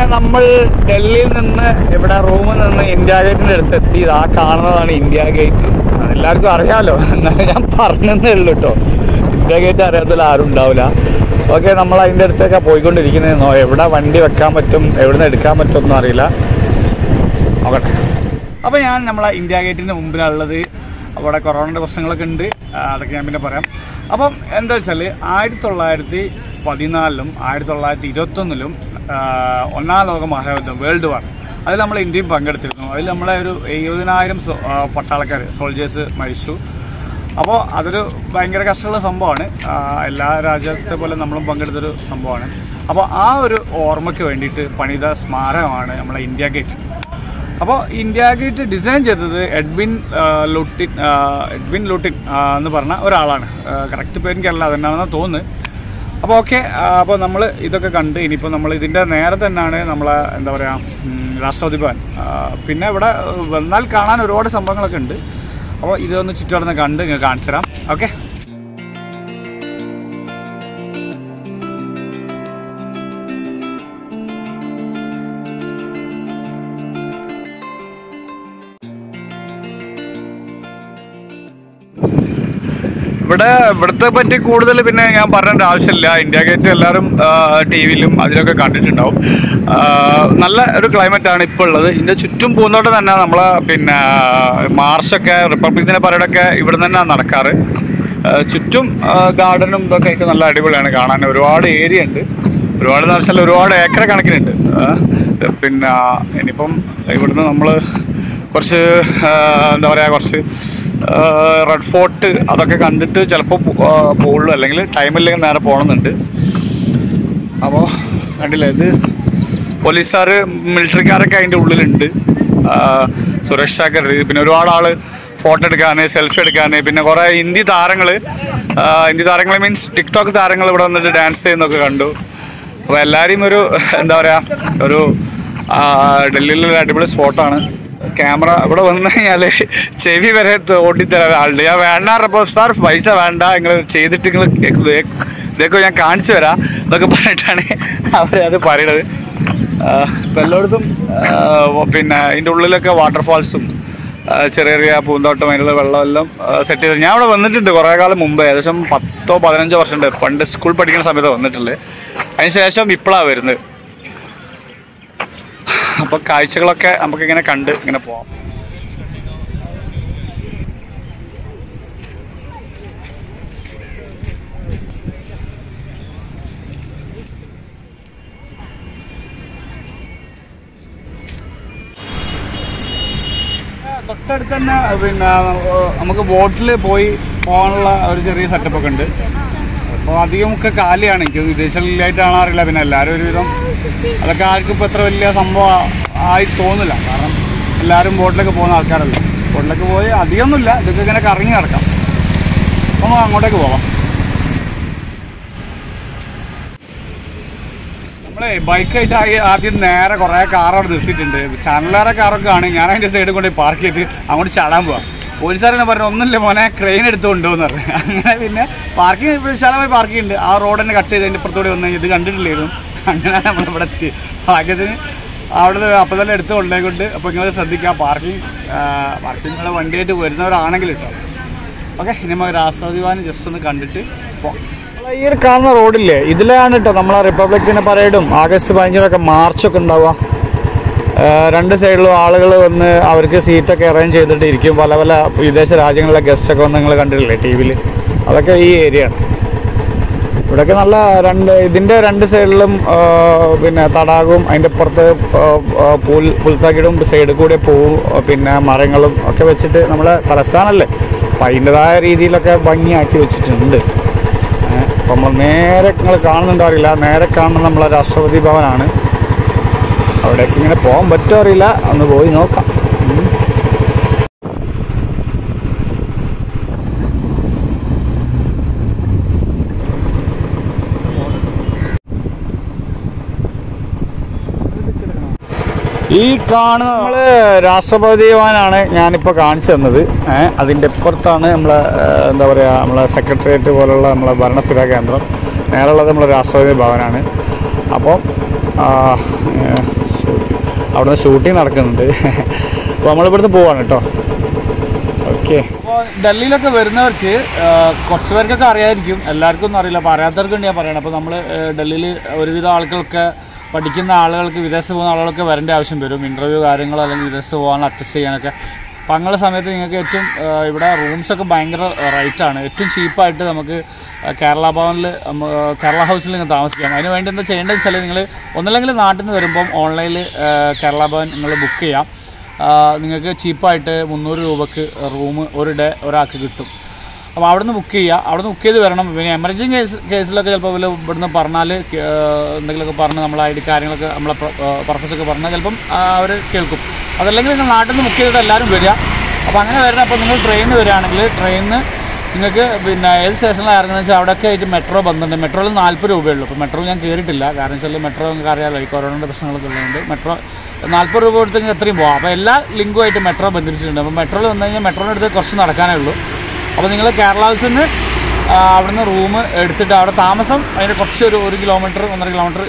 അങ്ങനെ നമ്മൾ ഡൽഹിയിൽ നിന്ന് ഇവിടെ റൂമിൽ നിന്ന് ഇന്ത്യ ഗേറ്റിന്റെ അടുത്ത് എത്തി ആ കാണുന്നതാണ് ഇന്ത്യ ഗേറ്റ്. എല്ലാവർക്കും അറിയാമല്ലോ എന്നാലും ഞാൻ പറഞ്ഞതേ ഉള്ളൂ കേട്ടോ ഇന്ത്യ ഗേറ്റ് അറിയാത്തതിൽ ആരും ഉണ്ടാവില്ല. ഓക്കെ നമ്മൾ അതിന്റെ അടുത്തൊക്കെ പോയിക്കൊണ്ടിരിക്കുന്നതെന്നോ എവിടെ വണ്ടി വെക്കാൻ പറ്റും എവിടെ നിന്ന് എടുക്കാൻ പറ്റും ഒന്നും അറിയില്ല. നോക്കട്ടെ അപ്പോൾ ഞാൻ നമ്മളെ ഇന്ത്യ ഗേറ്റിന്റെ മുമ്പിലുള്ളത്. അവിടെ കൊറോണയുടെ പ്രശ്നങ്ങളൊക്കെ ഉണ്ട്. അതൊക്കെ ഞാൻ പിന്നെ പറയാം. അപ്പം എന്താ വെച്ചാൽ ആയിരത്തി തൊള്ളായിരത്തി പതിനാലിലും ആയിരത്തി തൊള്ളായിരത്തി ഇരുപത്തൊന്നിലും ഒന്നാം ലോക മഹായുദ്ധം വേൾഡ് വാർ. അതിൽ നമ്മൾ ഇന്ത്യയും പങ്കെടുത്തിരുന്നു. അതിൽ നമ്മളെ ഒരു എഴുപതിനായിരം പട്ടാളക്കാർ സോൾജേഴ്സ് മരിച്ചു. അപ്പോൾ അതൊരു ഭയങ്കര കഷ്ടമുള്ള സംഭവമാണ്. എല്ലാ രാജ്യത്തെ പോലെ നമ്മളും പങ്കെടുത്തൊരു സംഭവമാണ്. അപ്പോൾ ആ ഒരു ഓർമ്മയ്ക്ക് വേണ്ടിയിട്ട് പണിത സ്മാരകമാണ് നമ്മളെ ഇന്ത്യ ഗേറ്റ്. അപ്പോൾ ഇന്ത്യ ഗേറ്റ് ഡിസൈൻ ചെയ്തത് എഡ്വിൻ ലുട്ടിൻ എഡ്വിൻ ലുട്ടിൻ എന്ന് പറഞ്ഞ ഒരാളാണ്. കറക്റ്റ് പേര് എനിക്കല്ല അതെന്നാണെന്ന് തോന്നുന്നു അപ്പോൾ ഓക്കെ അപ്പോൾ നമ്മൾ ഇതൊക്കെ കണ്ട് ഇനിയിപ്പോൾ നമ്മൾ ഇതിന്റെ നേരെ തന്നെയാണ് നമ്മളെ എന്താ പറയുക രാഷ്ട്രപതി ഭവൻ. പിന്നെ ഇവിടെ വന്നാൽ കാണാൻ ഒരുപാട് സംഭവങ്ങളൊക്കെ ഉണ്ട്. അപ്പോൾ ഇതൊന്ന് ചുറ്റുവടന്ന് കണ്ട് ഇങ്ങനെ കാണിച്ചു തരാം. ഓക്കെ? ഇവിടെ ഇവിടുത്തെ പറ്റി കൂടുതൽ പിന്നെ ഞാൻ പറഞ്ഞിട്ട് ആവശ്യമില്ല. ഇന്ത്യ ഗേറ്റ് എല്ലാവരും ടി വിയിലും അതിലൊക്കെ കണ്ടിട്ടുണ്ടാവും. നല്ല ഒരു ക്ലൈമറ്റ് ആണ് ഇപ്പോൾ ഉള്ളത്. ഇതിന്റെ ചുറ്റും പൂന്തോട്ടം തന്നെ നമ്മൾ പിന്നെ മാർച്ചൊക്കെ റിപ്പബ്ലിക് ദിന പരേഡൊക്കെ ഇവിടെ തന്നെ നടക്കാറ്. ചുറ്റും ഗാർഡനും ഇതൊക്കെ ആയിട്ട് നല്ല അടിപൊളിയാണ് കാണാൻ. ഒരുപാട് ഏരിയ ഉണ്ട്. ഒരുപാട് എന്ന് വെച്ചാൽ ഒരുപാട് ഏക്കർ കണക്കിനുണ്ട്. പിന്നെ ഇനിയിപ്പം ഇവിടുന്ന് നമ്മൾ കുറച്ച് എന്താ പറയുക കുറച്ച് റെഡ് ഫോർട്ട് അതൊക്കെ കണ്ടിട്ട് ചിലപ്പോൾ പോകുള്ളൂ അല്ലെങ്കിൽ ടൈമില്ലെങ്കിൽ നേരെ പോകണമെന്നുണ്ട്. അപ്പോൾ കണ്ടില്ല ഇത് പോലീസുകാർ മിലിറ്ററിക്കാരൊക്കെ അതിന്റെ ഉള്ളിലുണ്ട്. സുരക്ഷാ കരുതി പിന്നെ ഒരുപാട് ആൾ ഫോട്ടോ എടുക്കാൻ സെൽഫി എടുക്കാൻ പിന്നെ കുറേ ഹിന്ദി താരങ്ങൾ ഹിന്ദി താരങ്ങൾ മീൻസ് ടിക്ടോക്ക് താരങ്ങൾ ഇവിടെ വന്നിട്ട് ഡാൻസ് ചെയ്യുന്നൊക്കെ കണ്ടു. അപ്പോൾ എല്ലാവരെയും ഒരു എന്താ പറയുക ഒരു ഡൽഹിയിലുള്ള അടിപൊളി സ്പോട്ടാണ് ക്യാമറ ഇവിടെ വന്നു കഴിഞ്ഞാൽ ചെവി വരെ ഓട്ടിത്തരാൻ ആളുണ്ട്. ഞാൻ വേണ്ടാറപ്പോൾ സാർ പൈസ വേണ്ട. നിങ്ങൾ ചെയ്തിട്ട് നിങ്ങൾ ഇതൊക്കെ ഞാൻ കാണിച്ചു തരാം. എന്നൊക്കെ പറഞ്ഞിട്ടാണ് അവരത് പറയണത്. ഇപ്പം എല്ലായിടത്തും പിന്നെ അതിന്റെ ഉള്ളിലൊക്കെ വാട്ടർഫാൾസും ചെറിയ ചെറിയ പൂന്തോട്ടം അതിനുള്ള വെള്ളമെല്ലാം സെറ്റ് ചെയ്ത്. ഞാൻ അവിടെ വന്നിട്ടുണ്ട് കുറേ കാലം മുമ്പ്. ഏകദേശം പത്തോ പതിനഞ്ചോ വർഷമുണ്ട്. പണ്ട് സ്കൂൾ പഠിക്കുന്ന സമയത്ത് വന്നിട്ടുള്ളത്. അതിന് ശേഷം ഇപ്പോഴാണ് വരുന്നത്. അപ്പോൾ കാഴ്ചകളൊക്കെ നമുക്കിങ്ങനെ കണ്ട് ഇങ്ങനെ പോവാം. തൊട്ടടുത്ത് തന്നെ പിന്നെ നമുക്ക് ബോട്ടിൽ പോയി പോകാനുള്ള ഒരു ചെറിയ സെറ്റപ്പ് ഒക്കെ ഉണ്ട്. അപ്പോൾ അധികം ഒക്കെ കാലിയാണ്. എനിക്ക് വിദേശങ്ങളിലായിട്ടാണോ അറിയില്ല. പിന്നെ എല്ലാവരും ഒരുവിധം അതൊക്കെ ആർക്കും ഇപ്പോൾ എത്ര വലിയ സംഭവം ആയി തോന്നില്ല കാരണം എല്ലാവരും ബോട്ടിലൊക്കെ പോകുന്ന ആൾക്കാരല്ല. ബോട്ടിലൊക്കെ പോയി അധികമൊന്നുമില്ല. ഇതൊക്കെ ഇങ്ങനെ കറങ്ങി നടക്കാം. അപ്പോൾ അങ്ങോട്ടേക്ക് പോവാം. നമ്മളെ ബൈക്കായിട്ടായി ആദ്യം നേരെ കുറേ കാർ നിർത്തിയിട്ടുണ്ട്. ചാനലുകാരെ കാറൊക്കെ ആണ് ഞാൻ അതിന്റെ സൈഡിൽ കൊണ്ട് പാർക്ക് ചെയ്ത് അങ്ങോട്ട് ചാടാൻ പോവാം. പോലീസുകാരനെ പറഞ്ഞു ഒന്നുമില്ല മോനെ ക്രെയിൻ എടുത്തുകൊണ്ടുവെന്ന് പറഞ്ഞു. അങ്ങനെ പിന്നെ പാർക്കിംഗ് വിശാലമായി പാർക്കിംഗ് ഉണ്ട്. ആ റോഡ് തന്നെ കട്ട് ചെയ്ത് അതിന്റെ ഇപ്പുറത്തൂടെ വന്നു ഇത് കണ്ടിട്ടില്ലായിരുന്നു അങ്ങനെ നമ്മളിവിടെ എത്തി. ഭാഗ്യത്തിന് അവിടെ അപ്പം തന്നെ എടുത്ത് കൊണ്ടേക്കൊണ്ട് അപ്പോൾ നിങ്ങൾ ശ്രദ്ധിക്കുക പാർക്കിംഗ് പാർക്കിങ്ങിലുള്ള വണ്ടിയായിട്ട് വരുന്നവരാണെങ്കിൽ കേട്ടോ ഓക്കെ ഇനി നമുക്ക് ആസ്വാദിവാന് ജസ്റ്റ് ഒന്ന് കണ്ടിട്ട് പോകാം ഈ ഒരു കാണുന്ന റോഡില്ലേ ഇതിലാണ് കേട്ടോ നമ്മളെ റിപ്പബ്ലിക് ദിന പരേഡും ആഗസ്റ്റ് പതിനഞ്ചിനൊക്കെ മാർച്ചൊക്കെ ഉണ്ടാവുക. രണ്ട് സൈഡിലും ആളുകൾ വന്ന് അവർക്ക് സീറ്റൊക്കെ അറേഞ്ച് ചെയ്തിട്ട് ഇരിക്കും. പല പല വിദേശ രാജ്യങ്ങളിലെ ഗസ്റ്റൊക്കെ വന്ന് നിങ്ങൾ കണ്ടിട്ടില്ലേ ടി വിയിൽ അതൊക്കെ ഈ ഏരിയ ആണ്. ഇവിടെയൊക്കെ നല്ല രണ്ട് ഇതിന്റെ രണ്ട് സൈഡിലും പിന്നെ തടാകവും അതിന്റെ പുറത്ത് പുൽ പുൽത്തകിടും സൈഡിൽ കൂടെ പൂവും പിന്നെ മരങ്ങളും ഒക്കെ വെച്ചിട്ട് നമ്മളെ തലസ്ഥാനമല്ലേ അപ്പം അതിന്റെതായ രീതിയിലൊക്കെ ഭംഗിയാക്കി വെച്ചിട്ടുണ്ട്. അപ്പം നമ്മൾ നേരെ നിങ്ങൾ കാണുന്നുണ്ടാവില്ല നേരെ കാണുന്ന നമ്മളെ രാഷ്ട്രപതി ഭവനാണ്. അവിടേക്ക് ഇങ്ങനെ പോകാൻ പറ്റുമോ അറിയില്ല. ഒന്ന് പോയി നോക്കാം. ഈ കാണുന്ന നമ്മൾ രാഷ്ട്രപതി ഭവനാണ് ഞാനിപ്പോൾ കാണിച്ചു തന്നത്. ഏഹ് അതിന്റെ ഇപ്പുറത്താണ് നമ്മളെ എന്താ പറയുക നമ്മളെ സെക്രട്ടേറിയറ്റ് പോലുള്ള നമ്മളെ ഭരണസ്ഥിര കേന്ദ്രം. നേരെയുള്ളത് നമ്മളെ രാഷ്ട്രപതി ഭവനാണ്. അപ്പോൾ അവിടുന്ന് ഷൂട്ടിംഗ് നടക്കുന്നുണ്ട്. അപ്പോൾ നമ്മളിവിടുന്ന് പോവാണ് കേട്ടോ ഓക്കെ അപ്പോൾ ഡൽഹിയിലൊക്കെ വരുന്നവർക്ക് കുറച്ച് പേർക്കൊക്കെ അറിയായിരിക്കും എല്ലാവർക്കും ഒന്നും അറിയില്ല. അപ്പോൾ അറിയാത്തവർക്ക് വേണ്ടി ഞാൻ പറയണം അപ്പോൾ നമ്മൾ ഡൽഹിയിൽ ഒരുവിധം ആളുകൾക്ക് പഠിക്കുന്ന ആളുകൾക്ക് വിദേശത്ത് പോകുന്ന ആളുകൾക്ക് വരേണ്ട ആവശ്യം വരും. ഇന്റർവ്യൂ കാര്യങ്ങളോ അല്ലെങ്കിൽ വിദേശത്ത് പോകാൻ അറ്റസ്റ്റ് ചെയ്യാനൊക്കെ. അപ്പോൾ അങ്ങനെ സമയത്ത് നിങ്ങൾക്ക് ഏറ്റവും ഇവിടെ റൂംസൊക്കെ ഭയങ്കര റേറ്റാണ് ഏറ്റവും ചീപ്പായിട്ട് നമുക്ക് കേരള ഭവനിൽ കേരള ഹൗസിൽ നിങ്ങൾ താമസിക്കാം. അതിന് വേണ്ടി എന്താ ചെയ്യേണ്ടതെന്ന് വെച്ചാൽ നിങ്ങൾ ഒന്നല്ലെങ്കിൽ നാട്ടിൽ നിന്ന് വരുമ്പം ഓൺലൈനിൽ കേരള ഭവൻ നിങ്ങൾ ബുക്ക് ചെയ്യാം. നിങ്ങൾക്ക് ചീപ്പായിട്ട് മുന്നൂറ് രൂപക്ക് റൂം ഒരു ഡേ ഒരാൾക്ക് കിട്ടും. അപ്പോൾ അവിടുന്ന് ബുക്ക് ചെയ്യുക അവിടുന്ന് ബുക്ക് ചെയ്ത് വരണം. പിന്നെ എമർജൻസി കേസ് കേസിലൊക്കെ ചിലപ്പോൾ വല്ല ഇവിടുന്ന് പറഞ്ഞാൽ എന്തെങ്കിലുമൊക്കെ പറഞ്ഞ് നമ്മളെ ഐ ഡി കാര്യങ്ങളൊക്കെ നമ്മളെ പർപ്പസൊക്കെ പറഞ്ഞാൽ ചിലപ്പം അവർ കേൾക്കും. അതല്ലെങ്കിൽ നിങ്ങൾ നാട്ടിൽ നിന്ന് ബുക്ക് ചെയ്തിട്ട് എല്ലാവരും വരിക. അപ്പോൾ അങ്ങനെ വരണം അപ്പോൾ നിങ്ങൾ ട്രെയിനിൽ വരികയാണെങ്കിൽ ട്രെയിനിന് നിങ്ങൾക്ക് പിന്നെ ഏത് സ്റ്റേഷനിലാണ് ഇറങ്ങുന്നത് വെച്ചാൽ അവിടെയൊക്കെ ആയിട്ട് മെട്രോ ബന്ധമുണ്ട്. മെട്രോയിൽ നാൽപ്പത് രൂപയുള്ളൂ. അപ്പോൾ മെട്രോ ഞാൻ കയറിയിട്ടില്ല കാരണം വെച്ചാൽ മെട്രോ നിങ്ങൾക്ക് അറിയാമല്ലോ ഈ കൊറോണയുടെ പ്രശ്നങ്ങളൊക്കെ ഉള്ളതുകൊണ്ട് മെട്രോ നാൽപ്പത് രൂപ കൊടുത്ത് നിങ്ങൾക്ക് എത്രയും പോകാം അപ്പോൾ എല്ലാ ലിങ്കുമായിട്ട് മെട്രോ ബന്ധിപ്പിച്ചിട്ടുണ്ട്. അപ്പോൾ മെട്രോയിൽ വന്നു കഴിഞ്ഞാൽ മെട്രോയുടെ അടുത്ത് കുറച്ച് നടക്കാനേ ഉള്ളൂ. അപ്പോൾ നിങ്ങൾ കേരള ഹൗസിൽ നിന്ന് അവിടുന്ന് റൂം എടുത്തിട്ട് അവിടെ താമസം അതിന് കുറച്ച് ഒരു ഒരു കിലോമീറ്റർ ഒന്നര കിലോമീറ്റർ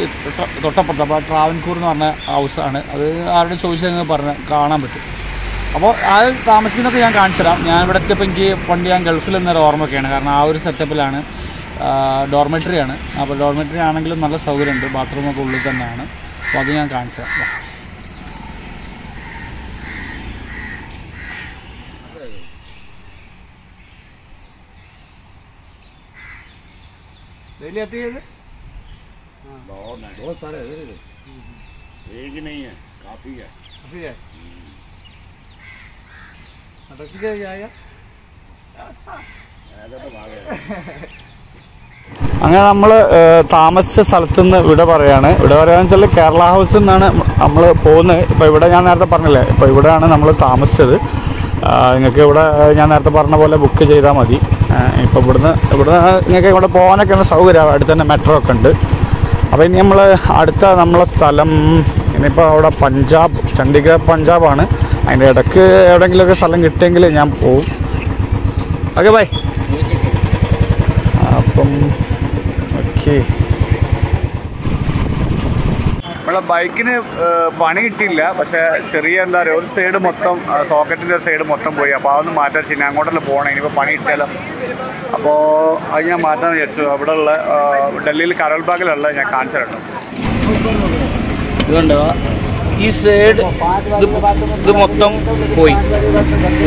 തൊട്ടപ്പുറത്ത്. അപ്പോൾ ട്രാവൻകൂർ എന്ന് പറഞ്ഞ ഹൗസാണ് അത് ആരുടെ ചോദിച്ചാൽ നിങ്ങൾ പറഞ്ഞ് കാണാൻ പറ്റും. അപ്പോൾ അത് താമസിക്കുന്നതൊക്കെ ഞാൻ കാണിച്ചു തരാം ഞാൻ ഇവിടെ എത്തിയപ്പോൾ എനിക്ക് പണ്ട് ഞാൻ ഗൾഫിൽ നിന്നൊരു ഓർമ്മയൊക്കെയാണ് കാരണം ആ ഒരു സെറ്റപ്പിലാണ് ഡോർമെറ്ററി ആണ് അപ്പോൾ ഡോർമെറ്ററി ആണെങ്കിലും നല്ല സൗകര്യമുണ്ട് ബാത്റൂമൊക്കെ ഉള്ളിൽ തന്നെയാണ് അപ്പോൾ അത് ഞാൻ കാണിച്ചു തരാം വാ. डेली आती है ये? बहुत है बहुत सारे हैं इधर। एक ही नहीं है काफी है अभी है टैक्सी क्या क्या आया ऐसा तो भागे അങ്ങനെ നമ്മൾ താമസിച്ച സ്ഥലത്ത് നിന്ന് ഇവിടെ പറയാണ് ഇവിടെ പറയാന്ന് വെച്ചാൽ കേരള ഹൗസിൽ നിന്നാണ് നമ്മൾ പോകുന്നത് ഇപ്പോൾ ഇവിടെ ഞാൻ നേരത്തെ പറഞ്ഞില്ലേ ഇപ്പോൾ ഇവിടെയാണ് നമ്മൾ താമസിച്ചത് നിങ്ങൾക്ക് ഇവിടെ ആ, ഞാൻ നേരത്തെ പറഞ്ഞ പോലെ ബുക്ക് ചെയ്താൽ മതി ഇപ്പോൾ ഇവിടുന്ന് ഇവിടുന്ന് നിങ്ങൾക്ക് ഇവിടെ പോകാനൊക്കെ ഉള്ള സൗകര്യം അടുത്ത് തന്നെ മെട്രോ ഒക്കെ ഉണ്ട് അപ്പോൾ ഇനി നമ്മൾ അടുത്ത നമ്മളെ സ്ഥലം ഇനിയിപ്പോൾ അവിടെ പഞ്ചാബ് ചണ്ഡീഗഡ് പഞ്ചാബാണ്. അതിന്റെ ഇടയ്ക്ക് എവിടെയെങ്കിലുമൊക്കെ സ്ഥലം കിട്ടിയെങ്കിൽ ഞാൻ പോവും. Okay bye. അപ്പം ഓക്കെ. നമ്മളെ ബൈക്കിന് പണി കിട്ടിയില്ല. പക്ഷേ ചെറിയ എന്താ പറയുക ഒരു സൈഡ് മൊത്തം സോക്കറ്റിന്റെ ഒരു സൈഡ് മൊത്തം പോയി. അപ്പോൾ അതൊന്ന് മാറ്റാൻ വെച്ചാൽ അങ്ങോട്ടല്ലേ പോകണം ഇനിയിപ്പോൾ പണി കിട്ടിയാലോ? അപ്പോൾ അത് ഞാൻ മാറ്റാൻ വിചാരിച്ചു. അവിടെ ഉള്ള ഡൽഹിയിൽ കരൾബാഗിലുള്ള ഞാൻ കാണിച്ചു ഇതുണ്ടോ ഈ സൈഡ് ഇത് മൊത്തം പോയി.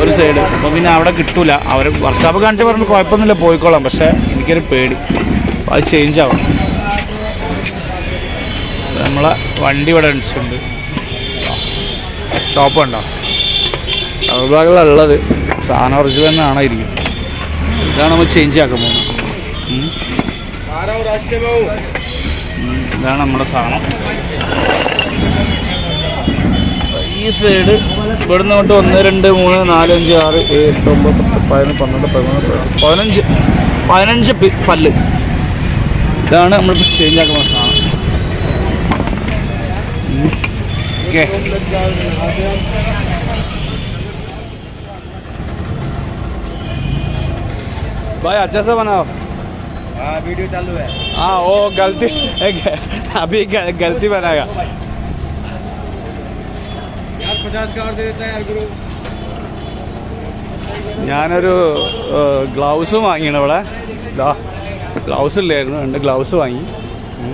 ഒരു സൈഡ് അപ്പോൾ പിന്നെ അവിടെ കിട്ടൂല. അവർ വർഷാപ്പ് കാണിച്ച് പറഞ്ഞു കുഴപ്പമൊന്നുമില്ല പോയിക്കോളാം. പക്ഷേ എനിക്കൊരു പേടി. അത് ചേഞ്ച് ആവും നമ്മളെ വണ്ടി ഇവിടെ ഉണ്ട് ഷോപ്പ് ഉണ്ടോ? ഉള്ളത് സാധനം ഒറിജിനൽ തന്നെ ആണായിരിക്കും. ഇതാണ് നമ്മൾ ചേഞ്ച് ആക്കാൻ പോകുന്നത്. ഇതാണ് നമ്മുടെ സാധനം ഈ സൈഡ് ഇവിടുന്ന് തൊട്ട് ഒന്ന് രണ്ട് മൂന്ന് നാല് അഞ്ച് ആറ് ഏഴ് എട്ട് ഒമ്പത് പത്ത് പതിനൊന്ന് പന്ത്രണ്ട് പതിമൂന്ന് പതിനഞ്ച് പതിനഞ്ച് പി- പല്ല് ഇതാണ് നമ്മളിപ്പോൾ ചേഞ്ച് ആക്കുന്ന സാധനം ഓക്കെ भाई अच्छा से बनाओ हाँ वीडियो चालू है हाँ वो गलती अभी ग- गलती बनाएगा यार पचास का और दे देता है यार गुरु ഞാനൊരു ഗ്ലൗസ് വാങ്ങിയാണ് ഇവിടെ ഇതാ ഗ്ലൗസ് ഇല്ലായിരുന്നു രണ്ട് ഗ്ലൗസ് വാങ്ങി ഉം.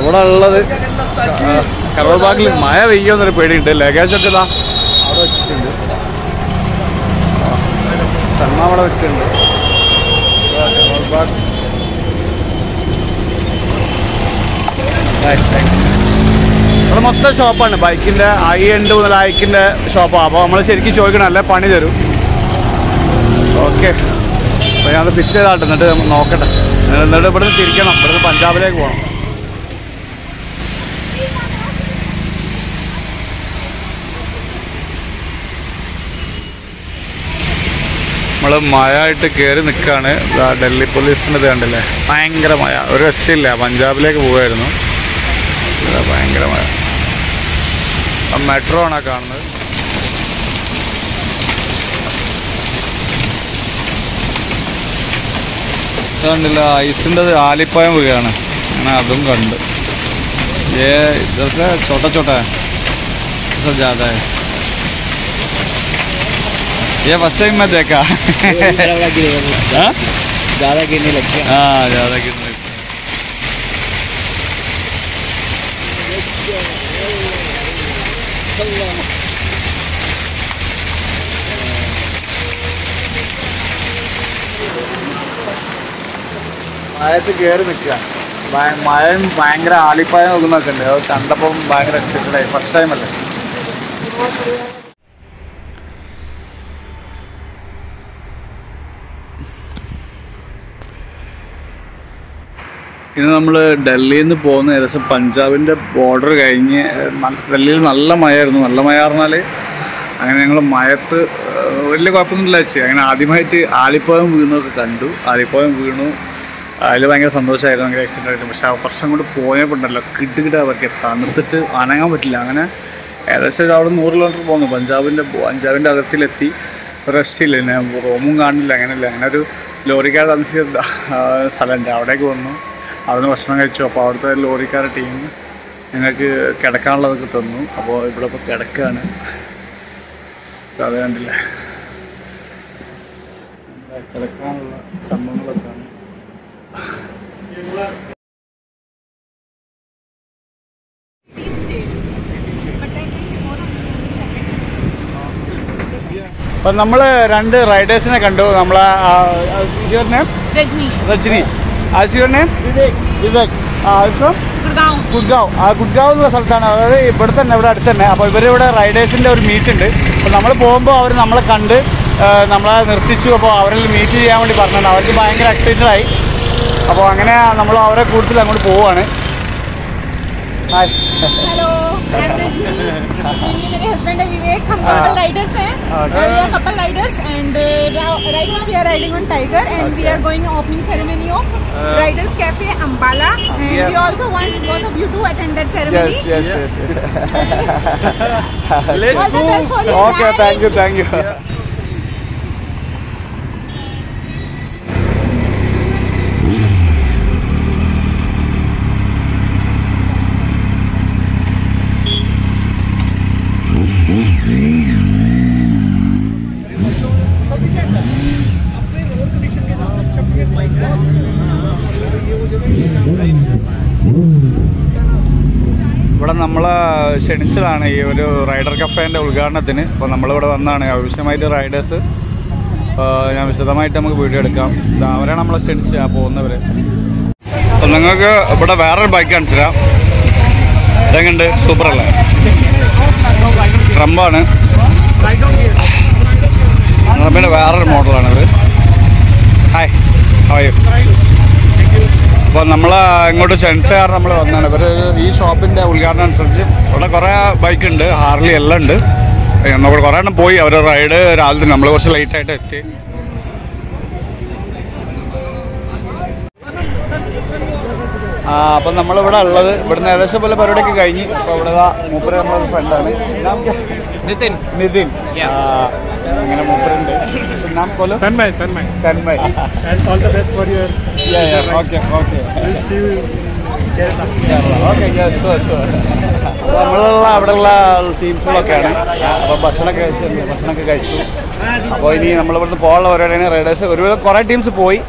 ഇവിടെ ഉള്ളത് കരോൾ ബാഗിൽ മഴ പെയ്യുമെന്നൊരു പേടിയുണ്ട് ലഗേജ് ഒക്കെ ഇതാ അവിടെ വെച്ചിട്ടുണ്ട് സണ്ണ അവിടെ right. ഇവിടെ മൊത്തം ഷോപ്പാണ്. ബൈക്കിന്റെ ഐ എൻഡ് മുതൽ ഐക്കിന്റെ ഷോപ്പാണ് അപ്പോൾ നമ്മൾ ശരിക്കും ചോദിക്കണം അല്ലേ പണി തരും. ഓക്കെ. അപ്പോൾ ഞാനത് ഫിറ്റ് ചെയ്താട്ടെ. എന്നിട്ട് നോക്കട്ടെ. എന്നിട്ട് ഇവിടുന്ന് തിരിക്കണം. ഇവിടുന്ന് പഞ്ചാബിലേക്ക് പോകണം നമ്മൾ മഴ ആയിട്ട് കയറി നിൽക്കുകയാണ് ഡൽഹി പോലീസിന്റെ കണ്ടില്ലേ? ഭയങ്കര മഴ. ഒരു രക്ഷയില്ല. പഞ്ചാബിലേക്ക് പോവായിരുന്നു. ഭയങ്കര മഴ. മെട്രോ ആണ് കാണുന്നത്. കണ്ടില്ല? ഐസിന്റെ ആലിപ്പായം വീഴാണ്. അങ്ങനെ അതും കണ്ട്. ഏ ഇതൊക്കെ ചോട്ട ചോട്ട. ജാതായി ये फर्स्ट टाइम मैं देखा हाँ? ज़्यादा गिरने लग गया हाँ ज़्यादा गिरने लगता है। മഴയത്ത് കയറി നിൽക്കുക മഴയും ഭയങ്കര ആലിപ്പായം നോക്കുന്നൊക്കെ ഉണ്ട് അത് കണ്ടപ്പം ഭയങ്കര എക്സൈറ്റഡ് ആയി ഫസ്റ്റ് ടൈം അല്ലേ ഇനി നമ്മൾ ഡൽഹിയിൽ നിന്ന് പോകുന്ന ഏകദേശം പഞ്ചാബിന്റെ ബോർഡർ കഴിഞ്ഞ് ഡൽഹിയിൽ നല്ല മഴയായിരുന്നു. നല്ല മഴ പറഞ്ഞാൽ അങ്ങനെ ഞങ്ങൾ മയത്ത് വലിയ കുഴപ്പമൊന്നുമില്ല വെച്ച് അങ്ങനെ ആദ്യമായിട്ട് ആലിപ്പഴം വീണൊക്കെ കണ്ടു. ആലിപ്പഴം വീണു. അതിൽ ഭയങ്കര സന്തോഷമായിരുന്നു ഭയങ്കര ആക്സിഡന്റ് ആയിരുന്നു. പക്ഷേ ആ വർഷം കൊണ്ട് പോയപ്പോണ്ടല്ലോ കിട്ടുകിട്ട അവർക്ക് തണുത്തിട്ട് അനങ്ങാൻ പറ്റില്ല. അങ്ങനെ ഏകദേശം ഒരു അവിടെ നൂറ് കിലോമീറ്റർ പോകുന്നു പഞ്ചാബിന്റെ പഞ്ചാബിന്റെ അകത്തിലെത്തി റഷ്യയില്ല ഞാൻ റൂമും കാണില്ല അങ്ങനെയല്ല. അങ്ങനെ ഒരു ലോറിക്കാർ താമസിക്കുന്ന സ്ഥലമുണ്ട്. അവിടേക്ക് വന്നു. അവിടുന്ന് ഭക്ഷണം കഴിച്ചു. അപ്പോൾ അവിടുത്തെ ലോറിക്കാരുടെ ടീം ഞങ്ങൾക്ക് കിടക്കാനുള്ളതൊക്കെ തന്നു. അപ്പോൾ ഇവിടെ ഇപ്പോൾ കിടക്കുകയാണ്. അത് കണ്ടില്ല? കിടക്കാനുള്ള സംഭവങ്ങളൊക്കെ? അപ്പൊ നമ്മൾ രണ്ട് റൈഡേഴ്സിനെ കണ്ടു. നമ്മളെ Rajani. Rajani. As your name Vivek. Gurgaon. ആ ഗുഡ്ഗാവ് എന്നുള്ള സ്ഥലത്താണ്. അതായത് ഇവിടെ തന്നെ ഇവിടെ അടുത്ത് തന്നെ. അപ്പോൾ ഇവരിവിടെ റൈഡേഴ്സിന്റെ ഒരു മീറ്റ് ഉണ്ട്. അപ്പോൾ നമ്മൾ പോകുമ്പോൾ അവർ നമ്മളെ കണ്ട് നമ്മളെ നിർത്തിച്ചു. അപ്പോൾ അവരിൽ മീറ്റ് ചെയ്യാൻ വേണ്ടി പറഞ്ഞിട്ടുണ്ട്. അവർക്ക് ഭയങ്കര എക്സൈറ്റഡ് ആയി. അപ്പോൾ അങ്ങനെ നമ്മൾ അവരെ കൂടുതൽ അങ്ങോട്ട് പോവുകയാണ് हाय हेलो मेरे हस्बैंड है विवेक हम कपल राइडर्स हैं. We are couple riders and right now we are riding on Tiger and we are going opening ceremony of riders cafe Ambala and we also want both of you to attend that ceremony yes yes yes let's go okay thank you thank you ഇവിടെ നമ്മളെ ക്ഷണിച്ചതാണ് ഈ ഒരു rider കഫേന്റെ ഉദ്ഘാടനത്തിന്. അപ്പോൾ നമ്മളിവിടെ വന്നതാണ് ആവശ്യമായിട്ട് Riders ഞാൻ വിശദമായിട്ട് നമുക്ക് വീഡിയോ എടുക്കാം. അവരാണ് നമ്മളെ ക്ഷണിച്ചത് ആ പോകുന്നവർ അപ്പോൾ നിങ്ങൾക്ക് ഇവിടെ വേറൊരു ബൈക്ക് കാണിച്ചു തരാം ഇതെങ്ങുണ്ട് സൂപ്പർ അല്ലേ ട്രംപാണ് പിന്നെ വേറൊരു മോഡലാണിത് ഹായ് ഹായ് അപ്പോൾ നമ്മൾ ഇങ്ങോട്ട് ക്ഷണിച്ച നമ്മൾ വന്നതാണ് ഇവർ ഈ ഷോപ്പിന്റെ ഉദ്ഘാടനം അനുസരിച്ച് ഇവിടെ കുറേ ബൈക്ക് ഉണ്ട് ഹാർലി എല്ലാം ഉണ്ട്. നമ്മൾ കുറേ എണ്ണം പോയി. അവരുടെ റൈഡ് രാവിലെ നമ്മൾ കുറച്ച് ലേറ്റ് ആയിട്ട് എത്തി. ആ അപ്പം നമ്മളിവിടെ ഉള്ളത് ഇവിടുന്ന് ഏകദേശം പോലെ പരിപാടിയൊക്കെ കഴിഞ്ഞ്. അപ്പോൾ ഇവിടെ മൂപ്പര് നമ്മളൊരു ഫ്രണ്ടാണ് നിതിൻ. നിതിൻ. ആ, അങ്ങനെ മൂപ്പരുണ്ട്. നാം Tanmay. Tanmay And all the best for your okay okay We'll see you in Kerala. അപ്പോൾ നമ്മളുള്ള അവിടെയുള്ള ടീംസുകളൊക്കെയാണ് അപ്പോൾ ഭക്ഷണമൊക്കെ കഴിച്ചു ഭക്ഷണമൊക്കെ കഴിച്ചു. അപ്പോൾ ഇനി നമ്മളിവിടുന്ന് പോകാനുള്ള പരിപാടിയാണ് റൈഡേഴ്സ് ഒരുവിധം കുറേ ടീംസ് പോയി.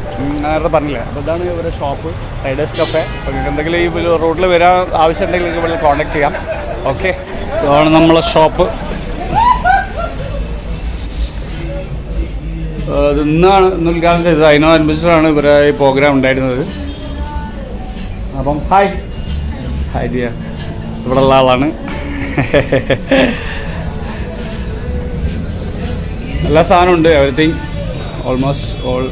നേരത്തെ പറഞ്ഞില്ല. അപ്പോൾ ഇതാണ് ഇവരുടെ ഷോപ്പ് റൈഡേഴ്സ് കഫേ അപ്പോൾ നിങ്ങൾക്ക് എന്തെങ്കിലും ഈ റോഡിൽ വരാൻ ആവശ്യമുണ്ടെങ്കിൽ നിങ്ങൾക്ക് ഇവിടെ കോൺടാക്ട് ചെയ്യാം. ഓക്കെ ഇതാണ് നമ്മളെ ഷോപ്പ് ഇത് ഇന്നാണ് ഇന്ന് ഉദ്ഘാടനം ചെയ്തത്. അതിനോടനുബന്ധിച്ചാണ് ഇവരെ ഈ പ്രോഗ്രാം ഉണ്ടായിരുന്നത്. അപ്പം ഹായ് ഹായ് ഡിയ ഇവിടെ ഉള്ള ആളാണ്. എല്ലാ സാധനവും ഉണ്ട്. Everything almost all